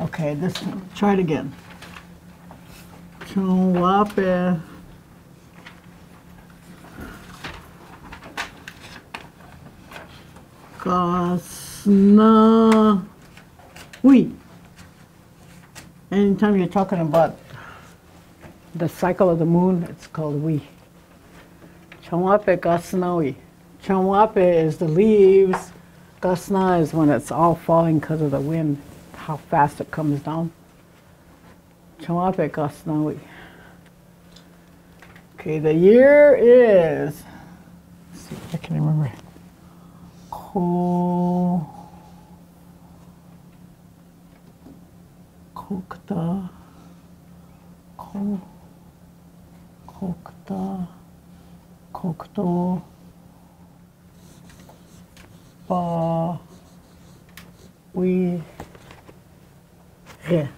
Okay, this try it again. Chonwape. Kasna. Oui. Anytime you're talking about the cycle of the moon, it's called we. Chonwape gasnawi. Chonwape is the leaves. Gasna is when it's all falling because of the wind, how fast it comes down. Chonwape eh, gasnawi. Okay, the year is. See if I can remember. Ko. Kokta. Ko. Kokta. Kokto. Ba. We. Re.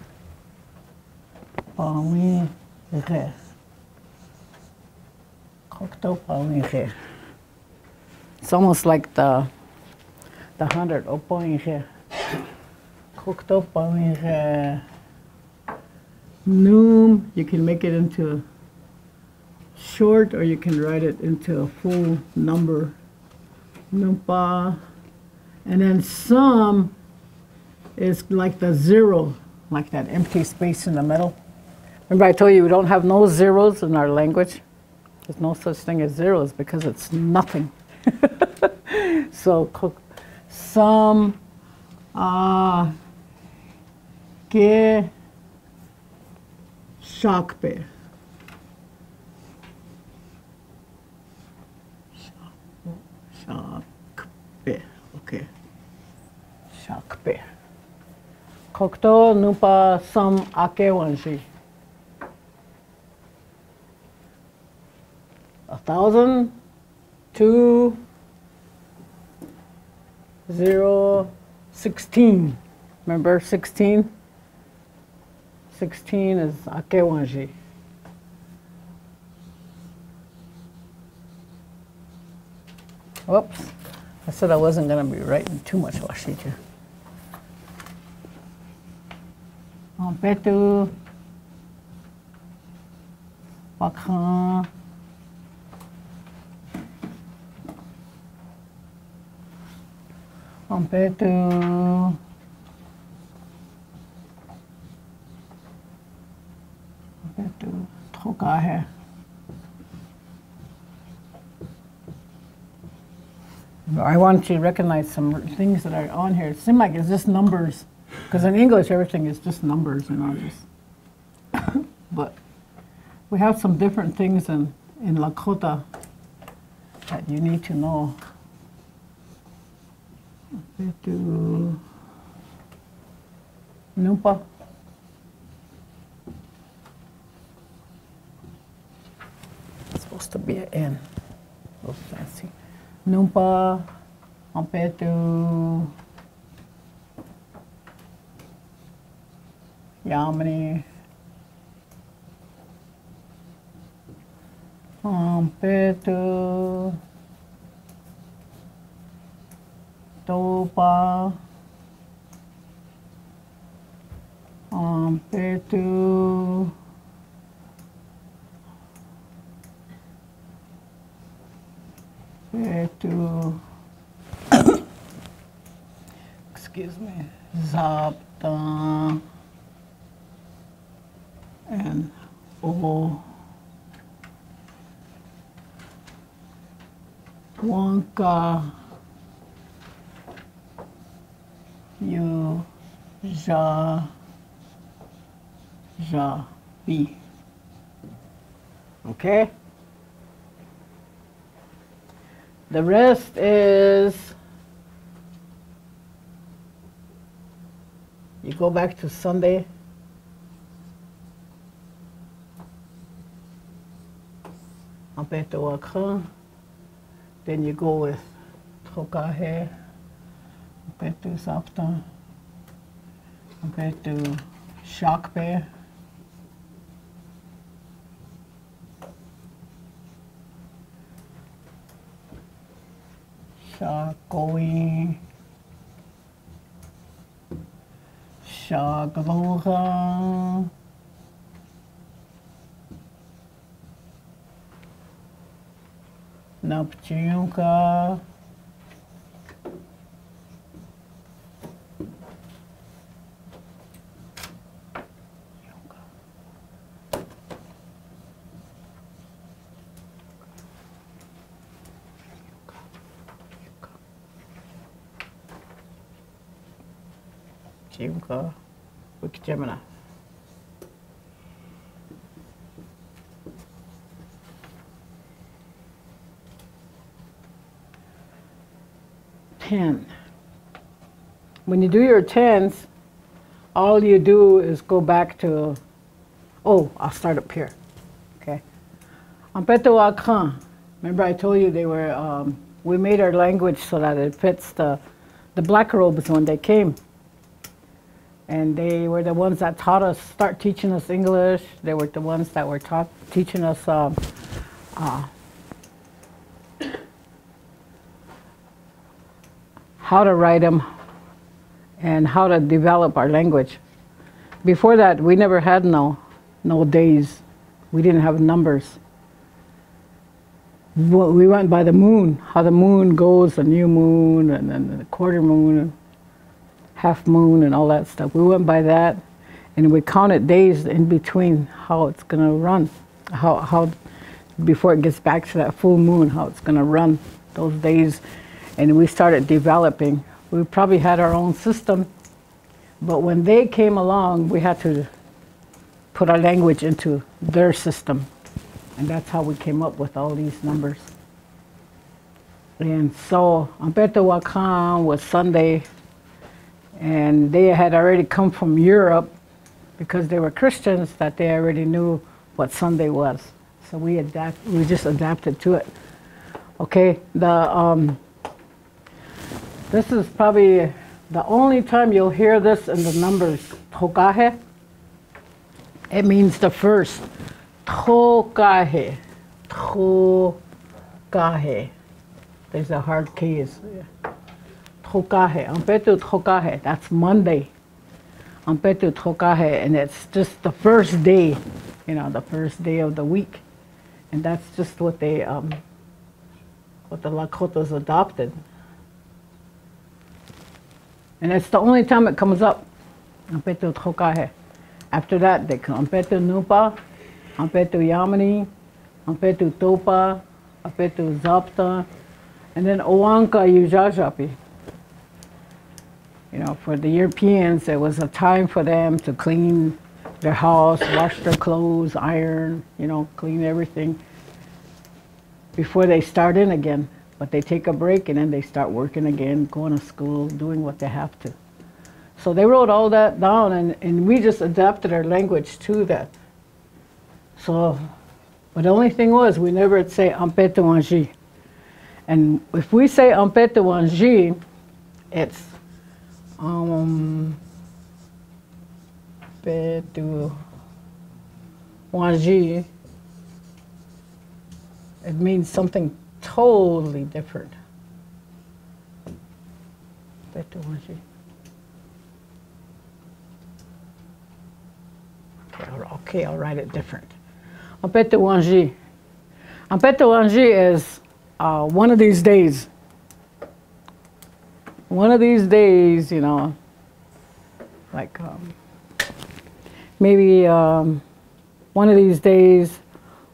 Ba. We. Re. Kokto. Ba. We. Re. It's almost like the the hundred. Opoinge. Kokto. Ba. We. Re. Noom, you can make it into short or you can write it into a full number. Numpa. And then sum is like the zero, like that empty space in the middle. Remember I told you we don't have no zeros in our language? There's no such thing as zeros because it's nothing. so some uh, ke shakpe. Shakpe. Okay. Shakpe. Kokto nupa sam ake wanshi. A thousand, two, zero, sixteen. Remember sixteen? Sixteen is ake wanshi. Whoops. I said I wasn't going to be writing too much Washita. En petu. Bakhan. En petu. En petu. Troka want to recognize some things that are on here. It seems like it's just numbers, because in English everything is just numbers, you know. Just but we have some different things in in Lakota that you need to know. Numpa. It's supposed to be an N. Oh, fancy. Numpa, Ampetu, Yamani, Ampetu, um, Topa, Ampetu, Petu, excuse me, Zapta, and O. Wonka, you, Ja, Ja, B. Okay? The rest is you go back to Sunday. Ampeto Akran. Then you go with Trokahe, Ampeto Sapta, Ampeto Shakbe. Shakoi. Shagaloha. Napchiyunka. Chiyunka. Wikijamana. Ten. When you do your tens, all you do is go back to, oh, I'll start up here. Okay. Remember I told you they were, um, we made our language so that it fits the, the black robes when they came. And they were the ones that taught us, start teaching us English. They were the ones that were taught, teaching us um, uh, how to write them and how to develop our language. Before that, we never had no, no days. We didn't have numbers. We went by the moon, how the moon goes, the new moon, and then the quarter moon, and half moon, and all that stuff. We went by that, and we counted days in between how it's going to run, how, how before it gets back to that full moon, how it's going to run those days. And we started developing. We probably had our own system, but when they came along, we had to put our language into their system. And that's how we came up with all these numbers. And so Ampeto Wakan was Sunday, and they had already come from Europe because they were Christians that they already knew what Sunday was. So we adapt, we just adapted to it. Okay, the um, this is probably the only time you'll hear this in the numbers tokahe. It means the first. Tokahe. Tokahe. There's a hard K. Tokahe. Ampetu tokahe. That's Monday. Ampetu tokahe. And it's just the first day, you know, the first day of the week. And that's just what they, um, what the Lakotas adopted. And it's the only time it comes up. After that, they come Ampetu nupa, Ampetu yamani, Ampetu topa, Ampetu zapta, and then Owanka Yujajapi. You know, for the Europeans, it was a time for them to clean their house, wash their clothes, iron, you know, clean everything before they start in again. But they take a break and then they start working again, going to school, doing what they have to. So they wrote all that down and, and we just adapted our language to that. So, but the only thing was we never say Ampetu Wanji. And if we say Ampetu Wanji, it's um. It means something totally different. Wanji. Okay, I'll- write it different. Ampetu Wanji. Ampetu Wanji is uh, one of these days. One of these days, you know, like um, maybe um, one of these days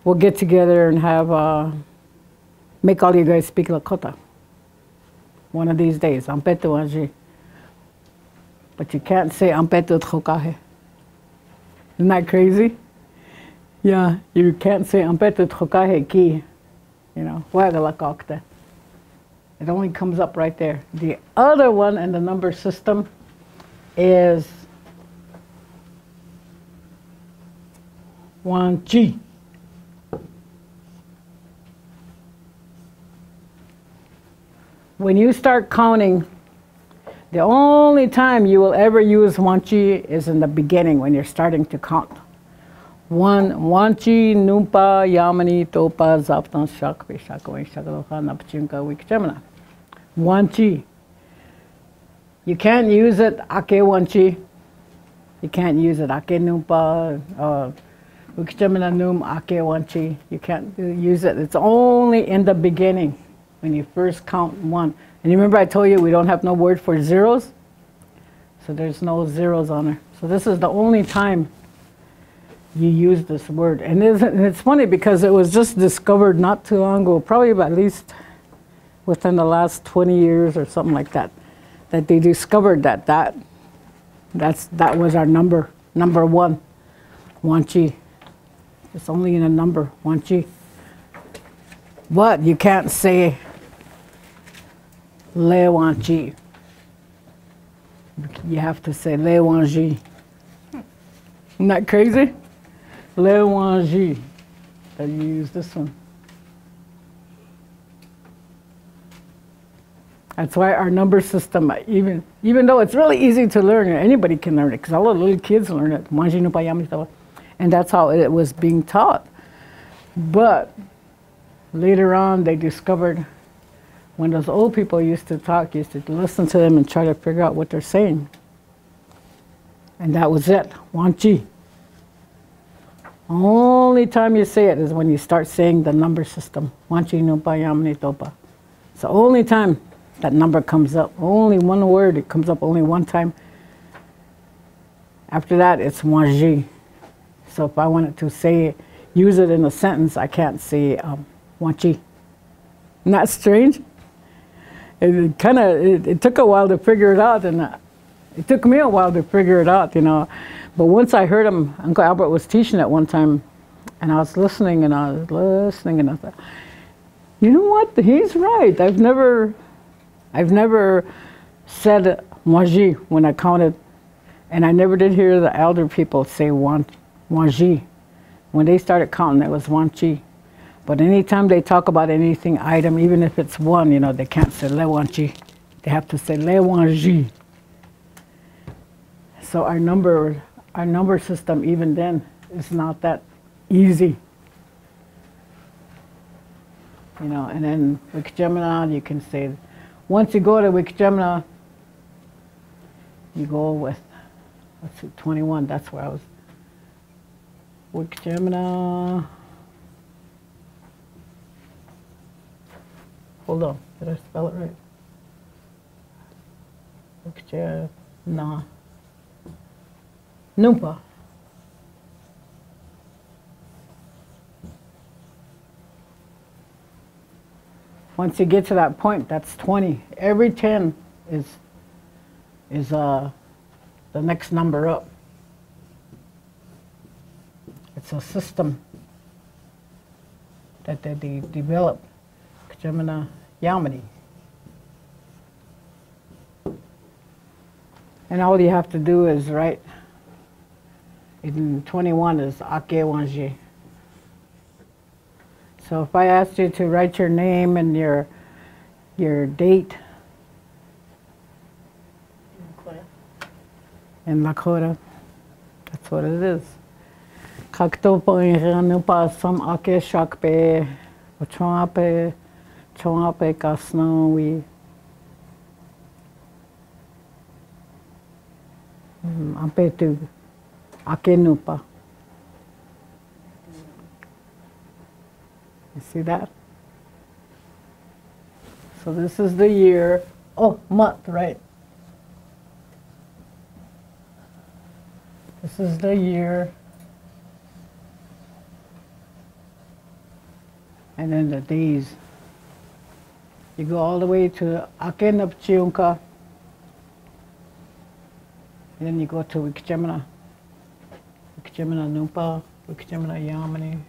we'll get together and have, uh, make all you guys speak Lakota. One of these days, ampetu anji. But you can't say ampetu tchokahe. Isn't that crazy? Yeah, you can't say ampetu tchokahe ki. You know, wagalakokta. It only comes up right there. The other one in the number system is 1G. When you start counting, the only time you will ever use wanchi is in the beginning when you're starting to count. One wanchi, numpa, yamani, topa, zaptan, shakvi, shakawi, shakaloha, napchinka, wikchamana. Wanchi. You can't use it ake wanchi You can't use it. Ake numpa, uh, wikichamina num ake wanchi. You can't use it. It's only in the beginning when you first count one. And you remember I told you we don't have no word for zeros? So there's no zeros on there. So this is the only time you use this word. And it's, funny because it was just discovered not too long ago, probably at least within the last 20 years or something like that, that they discovered that that, that's, that was our number, number one, Wanchi. It's only in a number, Wanchi. But you can't say Le Wanchi. You have to say Le Wanji. Isn't that crazy? Le Wanji. That you use this one. That's why our number system, even even though it's really easy to learn, anybody can learn it because all the little kids learn it. And that's how it was being taught. But later on, they discovered when those old people used to talk, used to listen to them and try to figure out what they're saying. And that was it, Wanchi. Only time you say it is when you start saying the number system. Wanchi no yamni topa. It's the only time that number comes up. Only one word, it comes up only one time. After that, it's wanji. So if I wanted to say, use it in a sentence, I can't say um, wanchi. That strange? It kind of, it, it, took a while to figure it out, and uh, it took me a while to figure it out, you know. But once I heard him, Uncle Albert was teaching at one time, and I was listening, and I was listening, and I thought, you know what? He's right. I've never I've never said wanji when I counted, and I never did hear the elder people say wanji. When they started counting, it was wanchi. But anytime they talk about anything item, even if it's one, you know, they can't say le wanchi. They have to say le wanji. So our number, our number system, even then, is not that easy. You know, and then with Gemini, you can say once you go to Wikijamna, you go with, let's see, 21, that's where I was. Wikijamna. Hold on, did I spell it right? Wikijamna. Numpa. Once you get to that point, that's 20. Every 10 is, is uh, the next number up. It's a system that they de developed, Gemini Yamini. And all you have to do is write, in 21 is Ake Wanje. So if I asked you to write your name and your your date in Lakota, that's what it is. Kakto po pa sam ake shakpe, ochoape, choape kasno we. Hmm, Ampe tu ake nupa. You see that? So this is the year, oh, month, right? This is the year. And then the days. You go all the way to Akenapchiunka. Then you go to Wikichamana. Wikichamana Nupa, Wikichamana Yamani.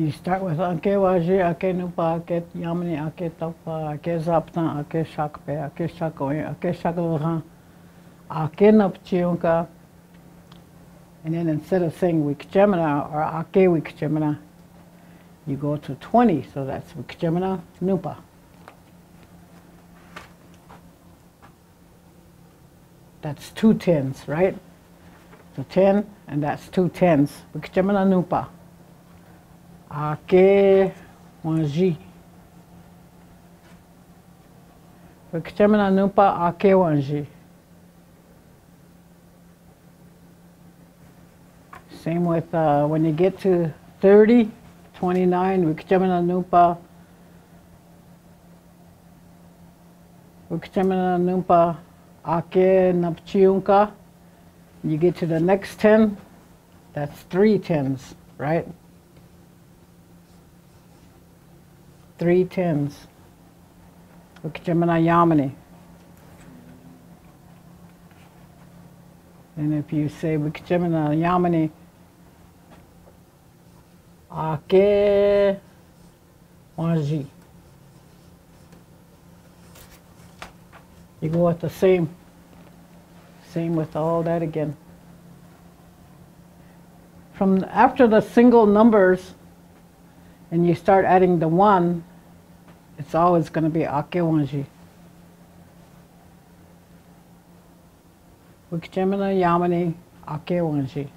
You start with Ake Waji, Ake Nupa, Ake Yamani, Ake Tapa, Ake Zaptan, Ake Shakpe, Ake Shakoy, Ake Shakalohan, Ake Napchionka. And then instead of saying Wikjemina or Ake Wikjemina, you go to 20, so that's Wikjemina Nupa. That's two tens, right? So 10, and that's two tens. Wikichamana nupa. Ake wanji. Wikichamana nupa ake wanji. Same with uh, when you get to 30, 29, Wikichamana nupa. Wikichamana nupa ake napchiunka. You get to the next 10, that's three tens, right? Three tens. Wikichamana yamani. And if you say Wikichamana yamani, ake wanji. You go with the same. Same with all that again. From after the single numbers and you start adding the one, it's always going to be akewanji. Wikichamana yamani akewanji.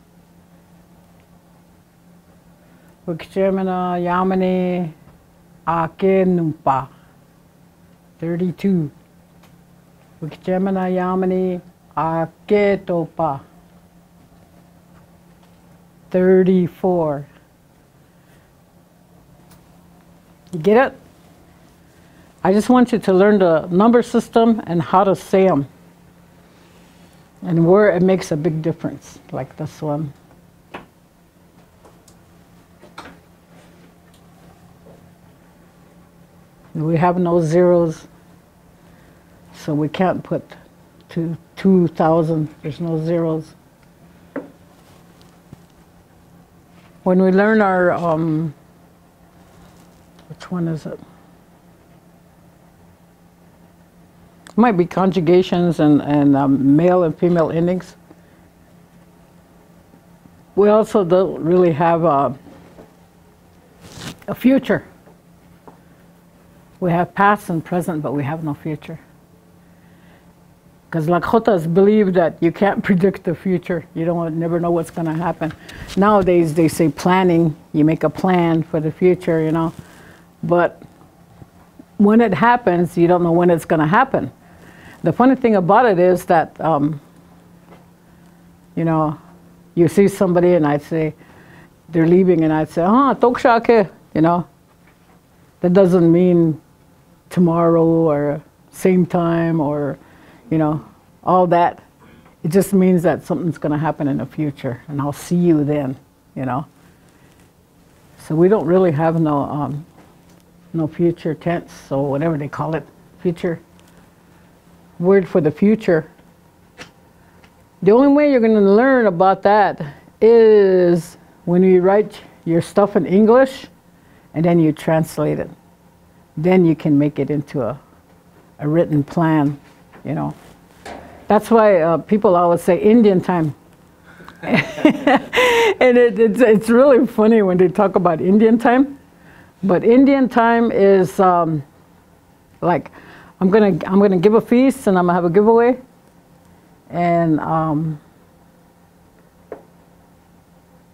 Wikichamana yamani ake numpa. 32. Wikichamana yamani Aketopa. 34. You get it? I just want you to learn the number system and how to say them. And where it makes a big difference, like this one. We have no zeros, so we can't put to 2,000. There's no zeros. When we learn our, um, which one is it? It might be conjugations and, and um, male and female endings. We also don't really have a, a future. We have past and present, but we have no future. Because Lakotas believe that you can't predict the future. You don't never know what's going to happen. Nowadays they say planning. You make a plan for the future, you know. But when it happens, you don't know when it's going to happen. The funny thing about it is that, um, you know, you see somebody and I'd say, they're leaving and I'd say, ah, tokshake, you know. That doesn't mean tomorrow or same time or you know, all that. It just means that something's going to happen in the future, and I'll see you then, you know. So we don't really have no um, no future tense, or whatever they call it, future word for the future. The only way you're going to learn about that is when you write your stuff in English, and then you translate it. Then you can make it into a, a written plan you know. That's why uh, people always say Indian time. and it, it's, it's really funny when they talk about Indian time. But Indian time is um, like, I'm gonna, I'm gonna give a feast and I'm gonna have a giveaway. And um,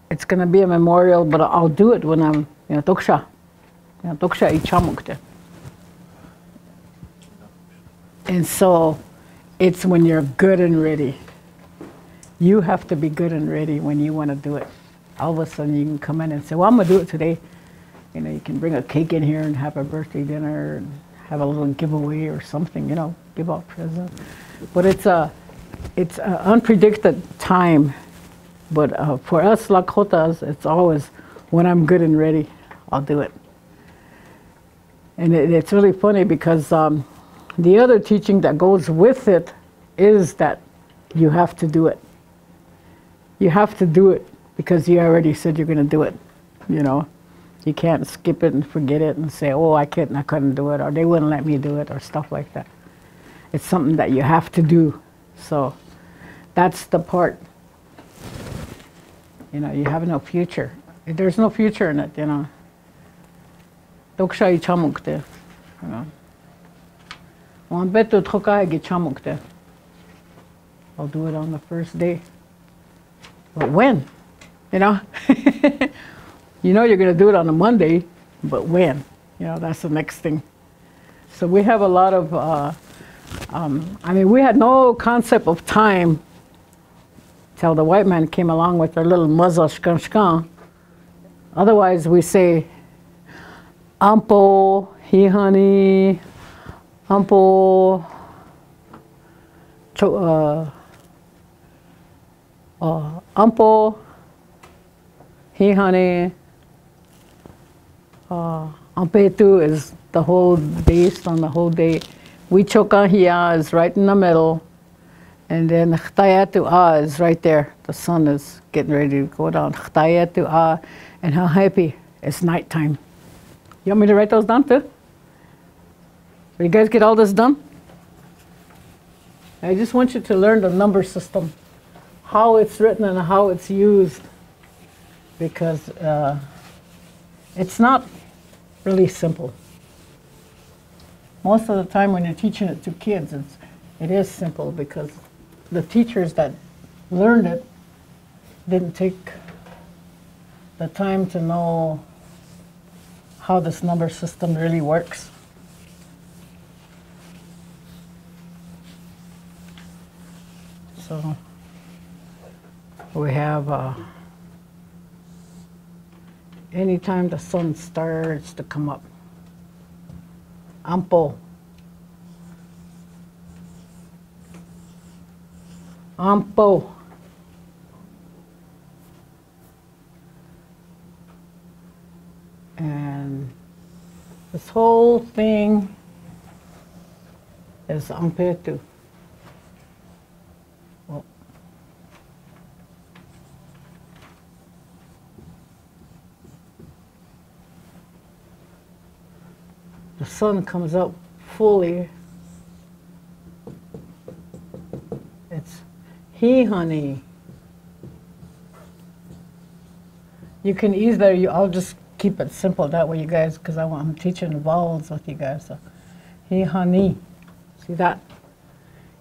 it's gonna be a memorial, but I'll do it when I'm, you know, toksha. You know, toksha ichamukte. And so it's when you're good and ready. You have to be good and ready when you want to do it. All of a sudden you can come in and say, well, I'm to do it today. You know, you can bring a cake in here and have a birthday dinner and have a little giveaway or something, you know, give out presents. But it's a, it's an unpredicted time. But uh, for us Lakotas, it's always when I'm good and ready, I'll do it. And it, it's really funny because um, the other teaching that goes with it is that you have to do it. You have to do it because you already said you're going to do it. You know, you can't skip it and forget it and say, "Oh, I couldn't, I couldn't do it," or "They wouldn't let me do it," or stuff like that. It's something that you have to do. So that's the part. You know, you have no future. There's no future in it. You know. Doksha ichamukte. You know. Chamukte. I'll do it on the first day. But when? You know? you know you're going to do it on a Monday, but when? You know, that's the next thing. So we have a lot of, uh, um, I mean, we had no concept of time till the white man came along with their little muzzle shkan Otherwise, we say, ampo, he honey, ampo, cho, uh, uh, ampo, he honey, uh, ampetu is the whole based on the whole day. Wichokahia is right in the middle. And then Chtayatu A is right there. The sun is getting ready to go down. Chtayatu A. And how happy it's nighttime. You want me to write those down too? Will you guys get all this done? I just want you to learn the number system, how it's written and how it's used, because uh, it's not really simple. Most of the time when you're teaching it to kids, it's, it is simple because the teachers that learned it didn't take the time to know how this number system really works. So we have uh, anytime the sun starts to come up, ample. Ampo. And this whole thing is ampetu. The sun comes up fully. It's he honey. You can either, you, I'll just keep it simple that way, you guys, because I'm teaching vowels with you guys. So, he honey. See that?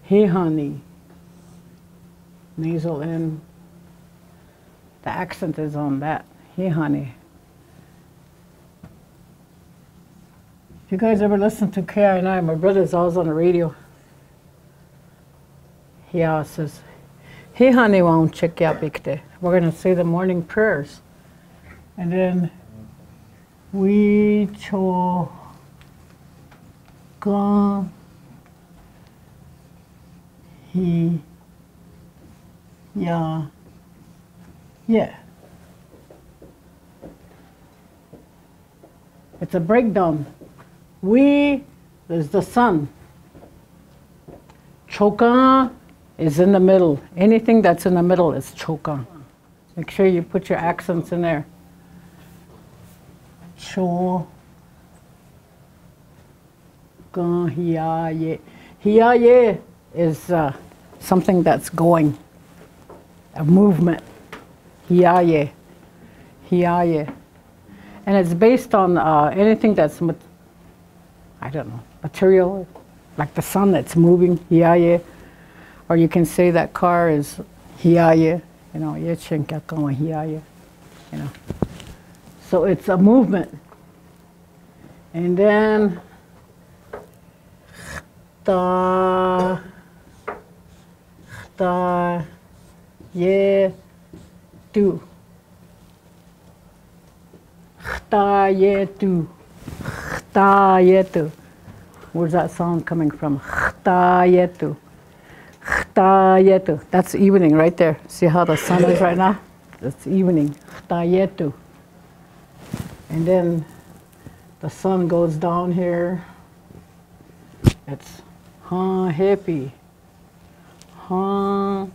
He honey. Nasal in. The accent is on that. He honey. You guys ever listen to KI9, my brother's always on the radio. He always says, Hey honey won't check out big We're gonna say the morning prayers. And then we cho ga he ya yeah. It's a breakdown we is the sun. Choka is in the middle. Anything that's in the middle is choka. Make sure you put your accents in there. Cho. Hiyaye. Hiyaye is uh, something that's going, a movement. Hiyaye. Hiyaye. And it's based on uh, anything that's I don't know, material, like the sun that's moving, hiaye. Or you can say that car is hiaye, you know, hiaye, you know. So it's a movement. And then ta ta ye tu ta ye tu Where's that sound coming from? That's evening right there. See how the sun is right now? That's evening. And then the sun goes down here. It's ha happy. Ha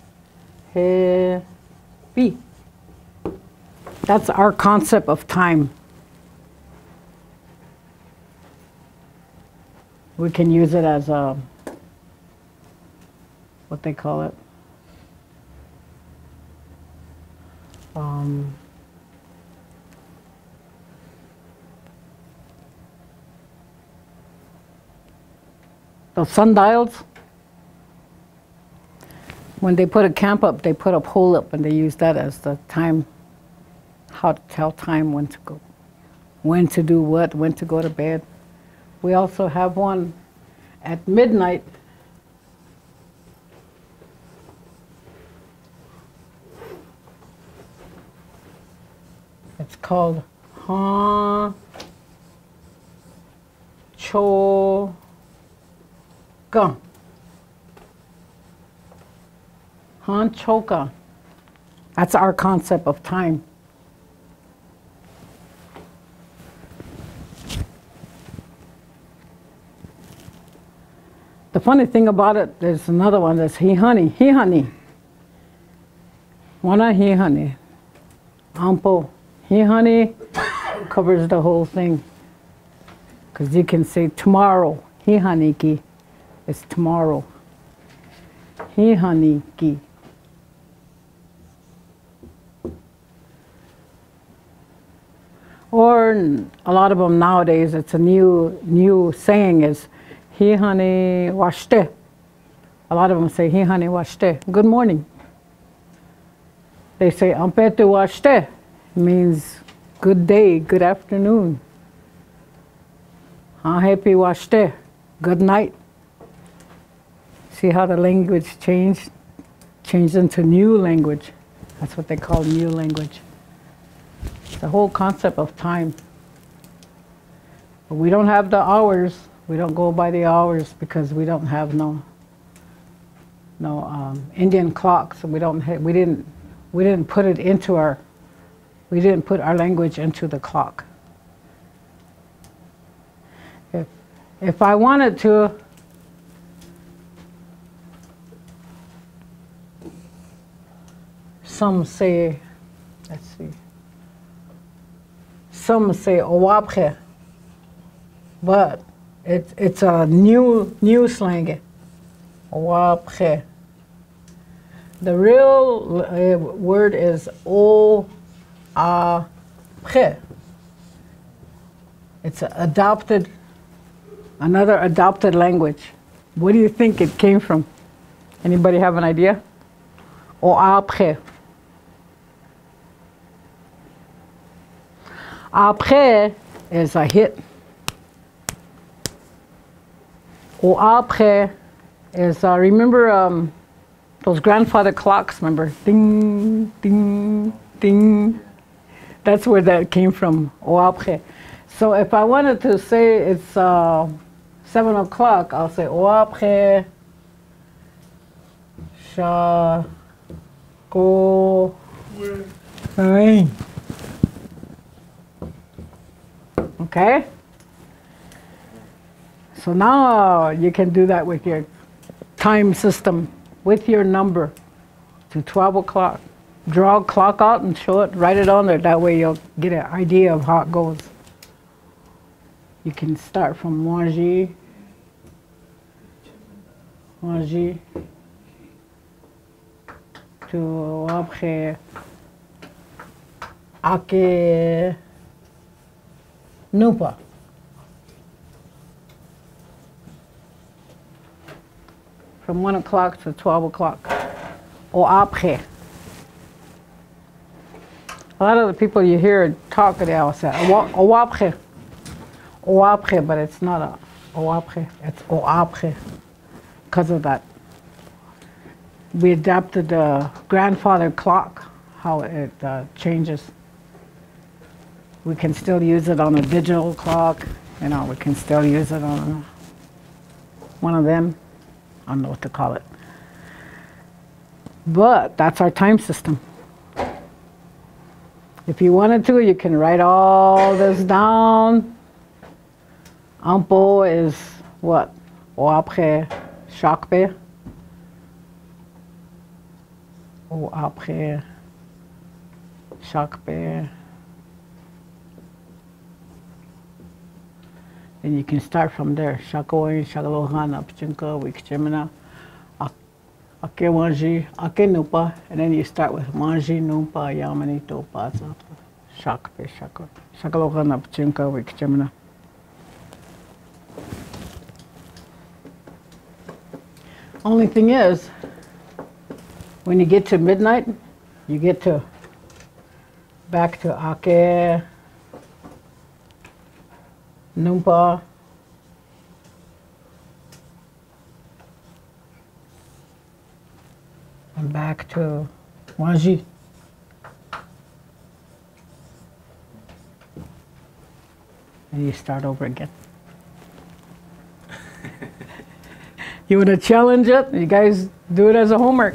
happy. That's our concept of time. We can use it as a, what they call it, um, the sundials. when they put a camp up, they put a pole up and they use that as the time, how to tell time when to go, when to do what, when to go to bed. We also have one at midnight. It's called Ha Cho Ga. Han Choka. That's our concept of time. Funny thing about it, there's another one that's he honey, he honey. Wana he honey. Ampo, he honey covers the whole thing. Because you can say tomorrow, he honey ki. It's tomorrow. He honey ki. Or a lot of them nowadays, it's a new new saying is, "He honey washte." A lot of them say, "He honey washte." Good morning. They say, "Ampetu washte," means good day, good afternoon. happy washte, good night. See how the language changed? Changed into new language. That's what they call new language the whole concept of time. But we don't have the hours. We don't go by the hours because we don't have no no um, Indian clocks. So we don't we didn't we didn't put it into our we didn't put our language into the clock. If if I wanted to some say let's see some say Owapre, but it's it's a new new slang. The real uh, word is O a pre. It's adopted, another adopted language. Where do you think it came from? Anybody have an idea? O après. Après is a hit. Or après is, uh, remember um, those grandfather clocks, remember? Ding, ding, ding. That's where that came from, au après. So if I wanted to say it's uh, 7 o'clock, I'll say au après, cha, go, oui. Okay? So now uh, you can do that with your time system, with your number to 12 o'clock. Draw a clock out and show it, write it on there. That way you'll get an idea of how it goes. You can start from Wanji, Wanji to après Ake Nupa. From 1 o'clock to 12 o'clock. Or après. A lot of the people you hear talk, they all say, au après. Au après, but it's not a au après, it's au après. Because of that. We adapted the grandfather clock, how it uh, changes we can still use it on a digital clock. You know, we can still use it on one of them. I don't know what to call it. But that's our time system. If you wanted to, you can write all this down. Ampo is what? Ou après Shakbe. Ou après Shakbe. And you can start from there. Shakoin, Shagalohan, Apchinka, Wikchimina, Akewanji, Akenupa, and then you start with Manji, Numpa, Yamani, Topa, Shakpe, Shako, Shagalohan, Apchinka, Wikchimina. Only thing is, when you get to midnight, you get to back to Ake, Numpa, and back to Wanji. And you start over again. you want to challenge it? You guys do it as a homework.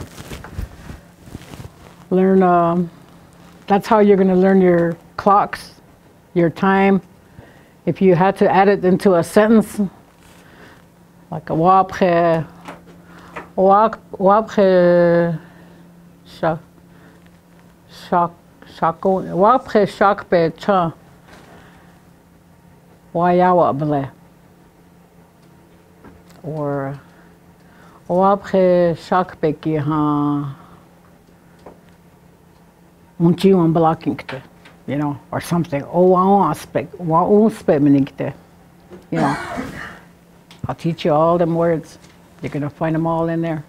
Learn, um, that's how you're going to learn your clocks, your time. If you had to add it into a sentence, like a wapre, wapre, shak, shak, shako, wapre shakpe cha, wayawa bele. Or wapre shakpe ki ha, unchi wan you know, or something. Oh, wa aspect, wa unspect you know. I'll teach you all them words. You're gonna find them all in there.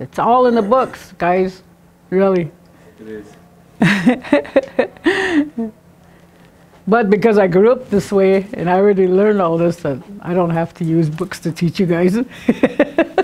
It's all in the books, guys. Really. It is. But because I grew up this way and I already learned all this, that I don't have to use books to teach you guys.